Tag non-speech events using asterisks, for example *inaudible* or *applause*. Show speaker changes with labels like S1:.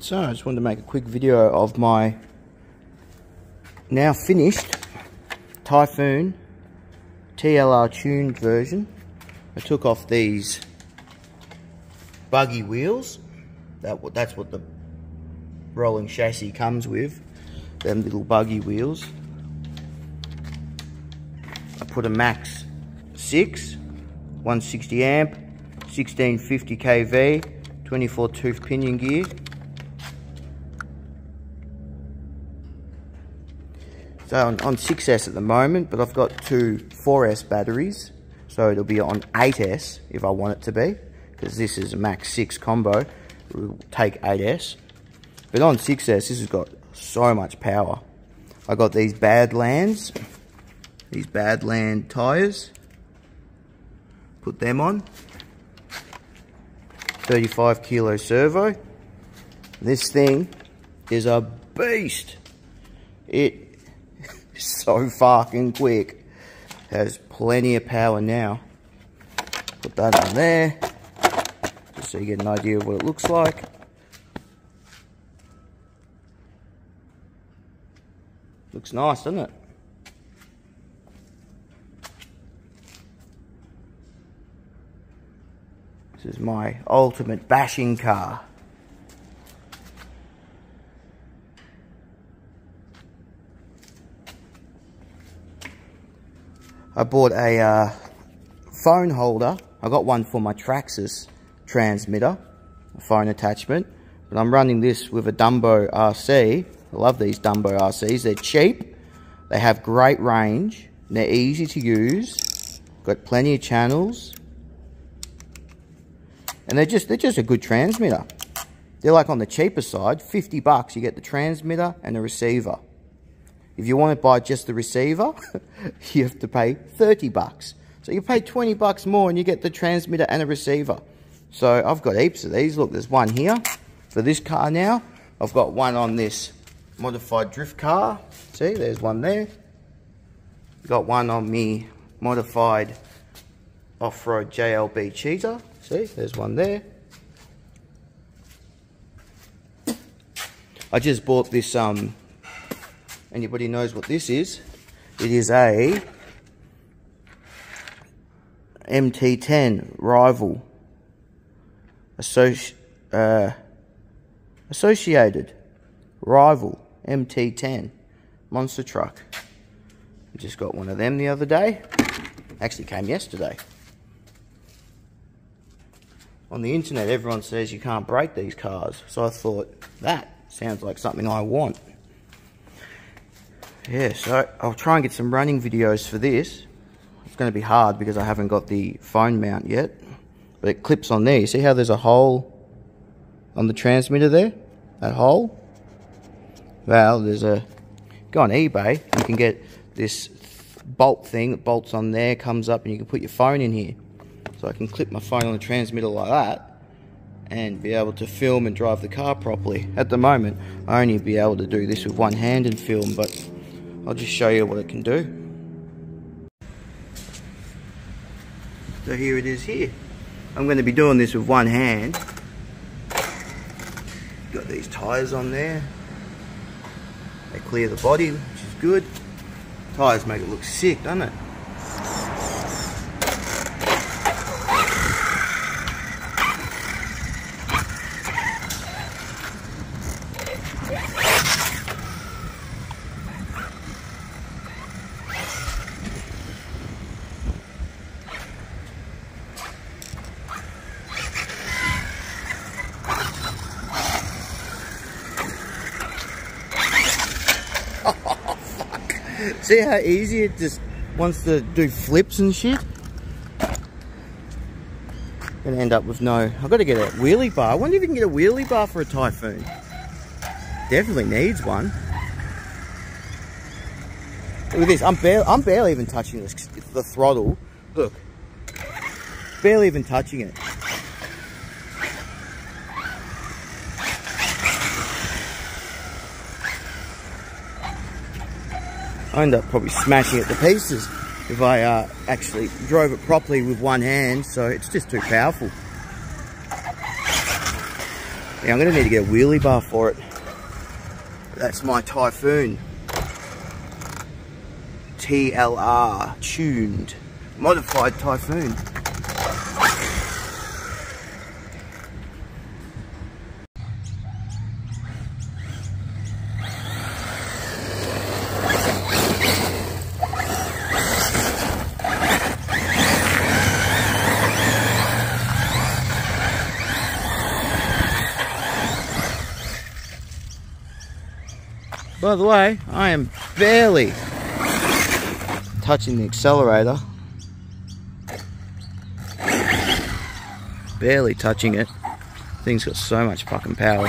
S1: So I just wanted to make a quick video of my now finished Typhon TLR tuned version. I took off these buggy wheels. That That's what the rolling chassis comes with. Them little buggy wheels. I put a max 6, 160 amp, 1650 kV, 24 tooth pinion gear. So on, on 6S at the moment, but I've got two 4S batteries. So it'll be on 8S if I want it to be, because this is a max 6 combo. It will take 8S. But on 6S, this has got so much power. I got these Badlands, these Badland tyres. Put them on. 35 kilo servo. This thing is a beast. It so fucking quick. Has plenty of power now. Put that on there. Just so you get an idea of what it looks like. Looks nice, doesn't it? This is my ultimate bashing car. I bought a uh, phone holder. I got one for my Traxxas transmitter, a phone attachment. But I'm running this with a Dumbo RC. I love these Dumbo RCs. They're cheap. They have great range. They're easy to use. Got plenty of channels. And they're just they're just a good transmitter. They're like on the cheaper side, 50 bucks you get the transmitter and the receiver. If you want to buy just the receiver, *laughs* you have to pay 30 bucks. So you pay 20 bucks more and you get the transmitter and a receiver. So I've got heaps of these. Look, there's one here for this car now. I've got one on this modified drift car. See, there's one there. Got one on me modified off-road JLB Cheetah. See, there's one there. I just bought this um, anybody knows what this is, it is a MT10 rival associ uh, associated rival MT10 monster truck. I just got one of them the other day. Actually came yesterday. On the internet everyone says you can't break these cars. So I thought that sounds like something I want yeah, so I'll try and get some running videos for this. It's going to be hard because I haven't got the phone mount yet. But it clips on there. You see how there's a hole on the transmitter there? That hole? Well, there's a... Go on eBay. You can get this bolt thing that bolts on there, comes up, and you can put your phone in here. So I can clip my phone on the transmitter like that and be able to film and drive the car properly. At the moment, I only be able to do this with one hand and film, but I'll just show you what it can do. So here it is here. I'm going to be doing this with one hand. Got these tyres on there. They clear the body, which is good. Tyres make it look sick, doesn't it? *laughs* See how easy it just wants to do flips and shit? Gonna end up with no... I've got to get a wheelie bar. I wonder if you can get a wheelie bar for a Typhon. Definitely needs one. Look at this. I'm barely, I'm barely even touching this, the throttle. Look. Barely even touching it. I end up probably smashing it to pieces if I uh, actually drove it properly with one hand, so it's just too powerful. Yeah, I'm to need to get a wheelie bar for it. That's my Typhon. TLR, tuned, modified Typhon. By the way, I am barely touching the accelerator. Barely touching it. Thing's got so much fucking power.